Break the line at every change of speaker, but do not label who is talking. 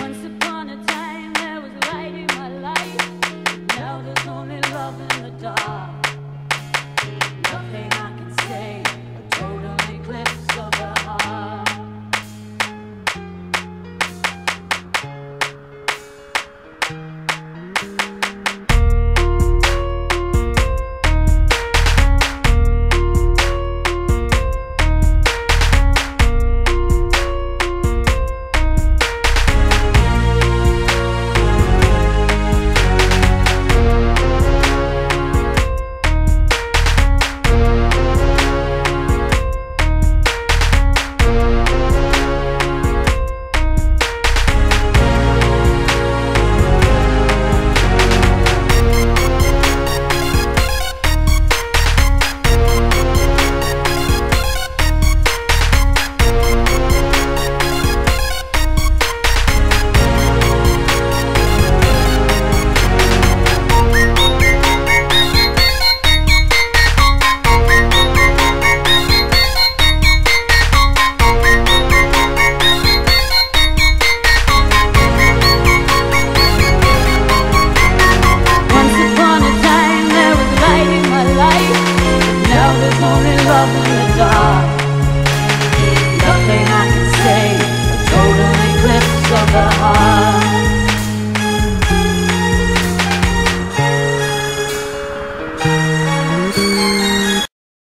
Once upon a love is lonely love in the dark.